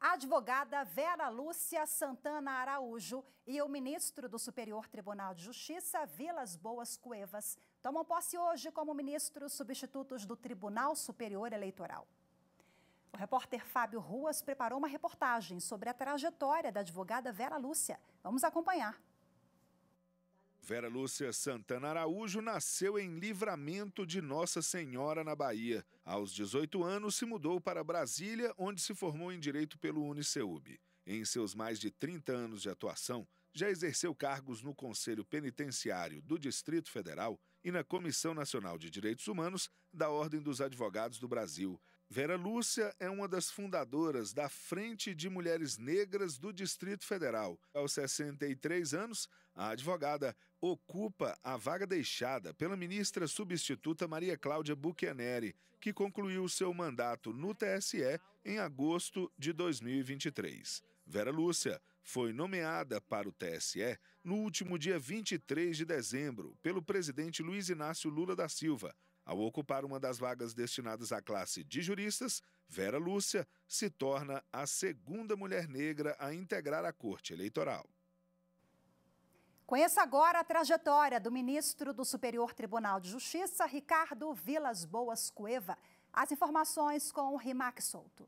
A advogada Vera Lúcia Santana Araújo e o ministro do Superior Tribunal de Justiça, Vilas Boas Cuevas, tomam posse hoje como ministros substitutos do Tribunal Superior Eleitoral. O repórter Fábio Ruas preparou uma reportagem sobre a trajetória da advogada Vera Lúcia. Vamos acompanhar. Vera Lúcia Santana Araújo nasceu em Livramento de Nossa Senhora, na Bahia. Aos 18 anos, se mudou para Brasília, onde se formou em Direito pelo Uniceub. Em seus mais de 30 anos de atuação, já exerceu cargos no Conselho Penitenciário do Distrito Federal e na Comissão Nacional de Direitos Humanos da Ordem dos Advogados do Brasil. Vera Lúcia é uma das fundadoras da Frente de Mulheres Negras do Distrito Federal. Aos 63 anos, a advogada ocupa a vaga deixada pela ministra substituta Maria Cláudia Buchianeri, que concluiu seu mandato no TSE em agosto de 2023. Vera Lúcia foi nomeada para o TSE no último dia 23 de dezembro pelo presidente Luiz Inácio Lula da Silva. Ao ocupar uma das vagas destinadas à classe de juristas, Vera Lúcia se torna a segunda mulher negra a integrar a Corte Eleitoral. Conheça agora a trajetória do ministro do Superior Tribunal de Justiça, Ricardo Vilas Boas Cueva. As informações com o Rimac Souto.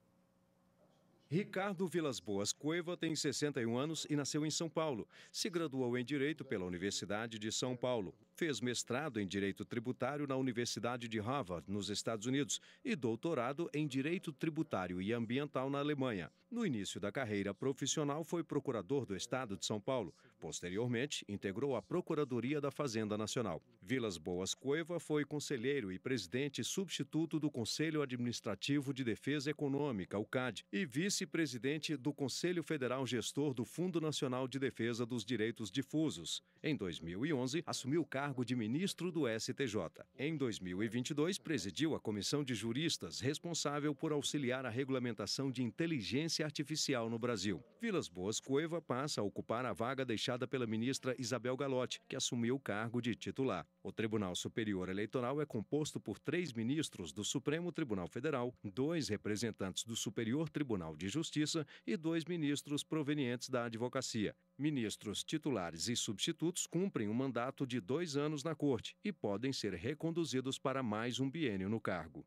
Ricardo Vilas Boas Cueva tem 61 anos e nasceu em São Paulo. Se graduou em Direito pela Universidade de São Paulo. Fez mestrado em Direito Tributário na Universidade de Harvard, nos Estados Unidos, e doutorado em Direito Tributário e Ambiental na Alemanha. No início da carreira profissional, foi procurador do Estado de São Paulo. Posteriormente, integrou a Procuradoria da Fazenda Nacional. Vilas Boas Cueva foi conselheiro e presidente substituto do Conselho Administrativo de Defesa Econômica, o CAD, e vice-presidente do Conselho Federal Gestor do Fundo Nacional de Defesa dos Direitos Difusos. Em 2011, assumiu o cargo cargo de ministro do STJ. Em 2022, presidiu a comissão de juristas responsável por auxiliar a regulamentação de inteligência artificial no Brasil. Vilas Boas Cueva passa a ocupar a vaga deixada pela ministra Isabel Galotti, que assumiu o cargo de titular. O Tribunal Superior Eleitoral é composto por três ministros do Supremo Tribunal Federal, dois representantes do Superior Tribunal de Justiça e dois ministros provenientes da advocacia. Ministros titulares e substitutos cumprem um mandato de dois anos na Corte e podem ser reconduzidos para mais um biênio no cargo.